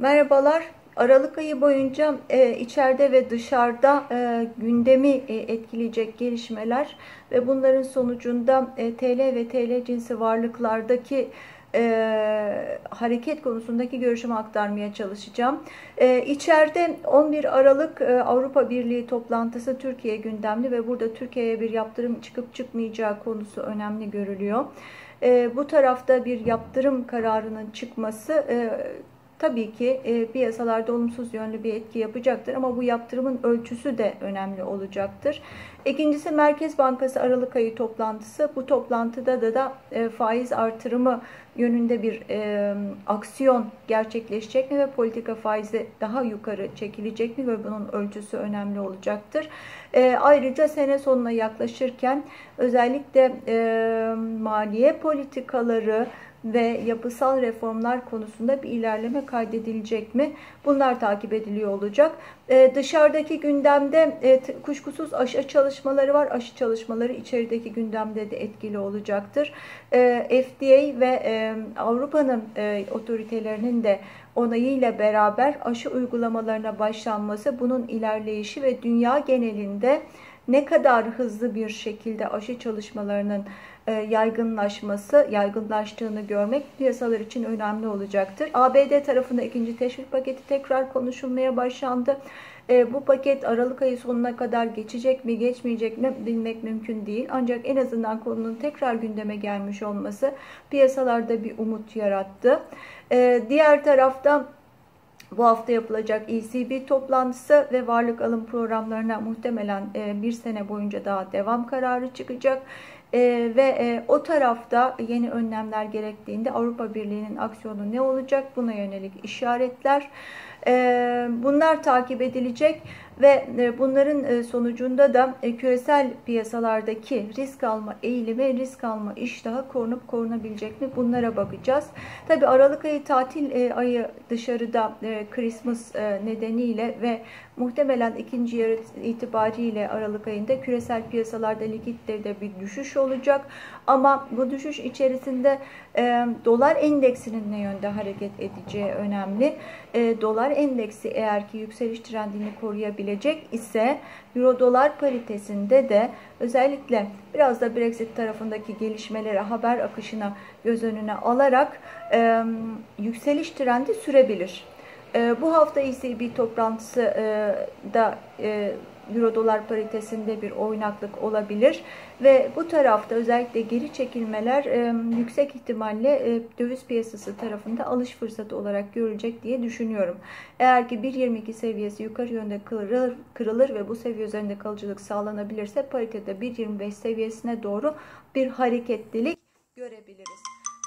Merhabalar. Aralık ayı boyunca e, içeride ve dışarıda e, gündemi e, etkileyecek gelişmeler ve bunların sonucunda e, TL ve TL cinsi varlıklardaki e, hareket konusundaki görüşümü aktarmaya çalışacağım. E, içeride 11 Aralık e, Avrupa Birliği toplantısı Türkiye gündemli ve burada Türkiye'ye bir yaptırım çıkıp çıkmayacağı konusu önemli görülüyor. E, bu tarafta bir yaptırım kararının çıkması e, tabii ki e, piyasalarda olumsuz yönlü bir etki yapacaktır ama bu yaptırımın ölçüsü de önemli olacaktır. İkincisi Merkez Bankası Aralık ayı toplantısı. Bu toplantıda da, da e, faiz artırımı yönünde bir e, aksiyon gerçekleşecek mi ve politika faizi daha yukarı çekilecek mi ve bunun ölçüsü önemli olacaktır. E, ayrıca sene sonuna yaklaşırken özellikle e, maliye politikaları, ve yapısal reformlar konusunda bir ilerleme kaydedilecek mi? Bunlar takip ediliyor olacak. Ee, dışarıdaki gündemde e, kuşkusuz aşı çalışmaları var. Aşı çalışmaları içerideki gündemde de etkili olacaktır. Ee, FDA ve e, Avrupa'nın e, otoritelerinin de onayıyla beraber aşı uygulamalarına başlanması, bunun ilerleyişi ve dünya genelinde ne kadar hızlı bir şekilde aşı çalışmalarının yaygınlaşması, yaygınlaştığını görmek piyasalar için önemli olacaktır. ABD tarafında ikinci teşvik paketi tekrar konuşulmaya başlandı. E, bu paket Aralık ayı sonuna kadar geçecek mi, geçmeyecek mi bilmek mümkün değil. Ancak en azından konunun tekrar gündeme gelmiş olması piyasalarda bir umut yarattı. E, diğer taraftan bu hafta yapılacak ECB toplantısı ve varlık alım programlarına muhtemelen bir sene boyunca daha devam kararı çıkacak. E, ve e, o tarafta yeni önlemler gerektiğinde Avrupa Birliği'nin aksiyonu ne olacak? Buna yönelik işaretler. E, bunlar takip edilecek ve e, bunların e, sonucunda da e, küresel piyasalardaki risk alma eğilimi, risk alma iştahı korunup korunabilecek mi? Bunlara bakacağız. Tabi Aralık ayı tatil ayı dışarıda Christmas nedeniyle ve muhtemelen ikinci yarı itibariyle Aralık ayında küresel piyasalarda likitlerde bir düşüş olacak. Ama bu düşüş içerisinde e, dolar endeksinin ne yönde hareket edeceği önemli. E, dolar endeksi eğer ki yükseliş trendini koruyabilecek ise euro dolar paritesinde de özellikle biraz da Brexit tarafındaki gelişmelere haber akışına göz önüne alarak e, yükseliş trendi sürebilir. E, bu hafta ECB toplantısı e, da e, euro dolar paritesinde bir oynaklık olabilir ve bu tarafta özellikle geri çekilmeler e, yüksek ihtimalle e, döviz piyasası tarafında alış fırsatı olarak görülecek diye düşünüyorum. Eğer ki 1.22 seviyesi yukarı yönde kırılır, kırılır ve bu seviye üzerinde kalıcılık sağlanabilirse paritede 1.25 seviyesine doğru bir hareketlilik görebiliriz.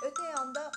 Öte yanda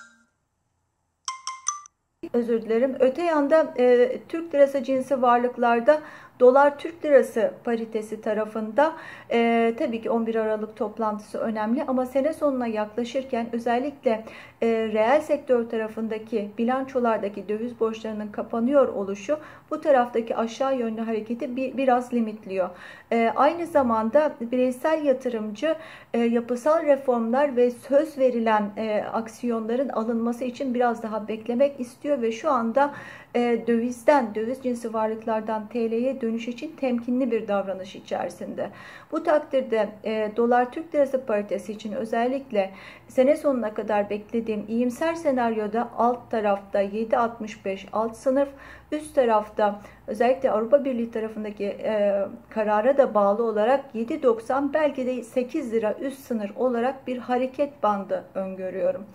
özür dilerim. Öte yanda e, Türk lirası cinsi varlıklarda Dolar Türk Lirası paritesi tarafında e, tabii ki 11 Aralık toplantısı önemli ama sene sonuna yaklaşırken özellikle e, reel sektör tarafındaki bilançolardaki döviz borçlarının kapanıyor oluşu bu taraftaki aşağı yönlü hareketi bir, biraz limitliyor. E, aynı zamanda bireysel yatırımcı e, yapısal reformlar ve söz verilen e, aksiyonların alınması için biraz daha beklemek istiyor ve şu anda e, dövizden, döviz cinsi varlıklardan TL'ye dönüş için temkinli bir davranış içerisinde. Bu takdirde e, dolar Türk lirası paritesi için özellikle sene sonuna kadar beklediğim iyimser senaryoda alt tarafta 7.65 alt sınıf, üst tarafta özellikle Avrupa Birliği tarafındaki e, karara da bağlı olarak 7.90 belki de 8 lira üst sınır olarak bir hareket bandı öngörüyorum.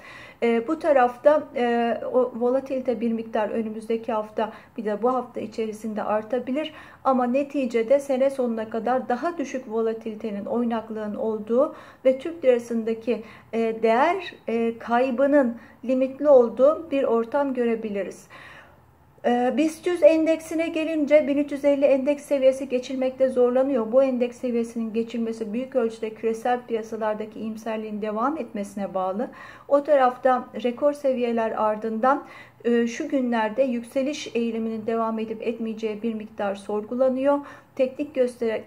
E, bu tarafta e, o volatilite bir miktar önümüzdeki hafta bir de bu hafta içerisinde artabilir. Ama neticede sene sonuna kadar daha düşük volatilitenin oynaklığın olduğu ve Türk lirasındaki e, değer e, kaybının limitli olduğu bir ortam görebiliriz. Ee, BIST 100 endeksine gelince 1350 endeks seviyesi geçilmekte zorlanıyor. Bu endeks seviyesinin geçilmesi büyük ölçüde küresel piyasalardaki iyimserliğin devam etmesine bağlı. O tarafta rekor seviyeler ardından şu günlerde yükseliş eğiliminin devam edip etmeyeceği bir miktar sorgulanıyor. Teknik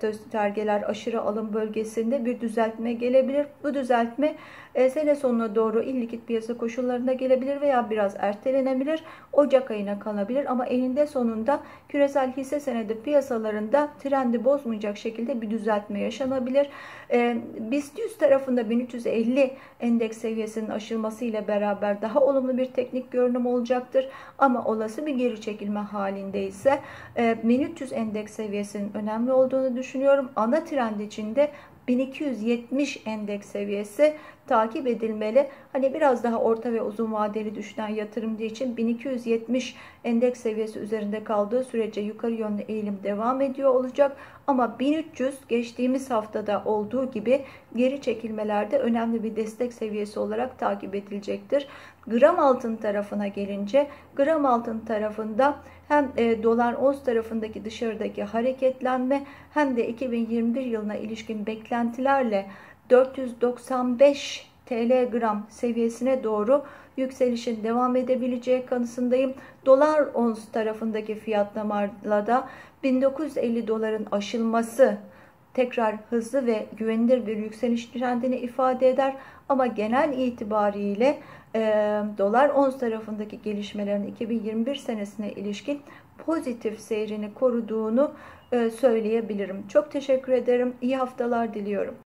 göstergeler aşırı alım bölgesinde bir düzeltme gelebilir. Bu düzeltme e, sene sonuna doğru illikit piyasa koşullarında gelebilir veya biraz ertelenebilir. Ocak ayına kalabilir ama eninde sonunda küresel hisse senedi piyasalarında trendi bozmayacak şekilde bir düzeltme yaşanabilir. E, BIST 100 tarafında 1350 endeks seviyesinin aşılması ile beraber daha olumlu bir teknik görünüm olacaktır. Ama olası bir geri çekilme halinde ise 1300 e, endeks seviyesinin önemli olduğunu düşünüyorum. Ana trend içinde 1270 endeks seviyesi takip edilmeli. Hani biraz daha orta ve uzun vadeli düşünen yatırımcı için 1270 endeks seviyesi üzerinde kaldığı sürece yukarı yönlü eğilim devam ediyor olacak. Ama 1300 geçtiğimiz haftada olduğu gibi geri çekilmelerde önemli bir destek seviyesi olarak takip edilecektir. Gram altın tarafına gelince gram altın tarafında hem e, dolar ons tarafındaki dışarıdaki hareketlenme hem de 2021 yılına ilişkin beklentilerle 495 TL gram seviyesine doğru yükselişin devam edebileceği kanısındayım. Dolar ons tarafındaki fiyatlamada da 1950 doların aşılması tekrar hızlı ve güvenilir bir yükseliş trendini ifade eder. Ama genel itibariyle e, dolar ons tarafındaki gelişmelerin 2021 senesine ilişkin pozitif seyrini koruduğunu e, söyleyebilirim. Çok teşekkür ederim. İyi haftalar diliyorum.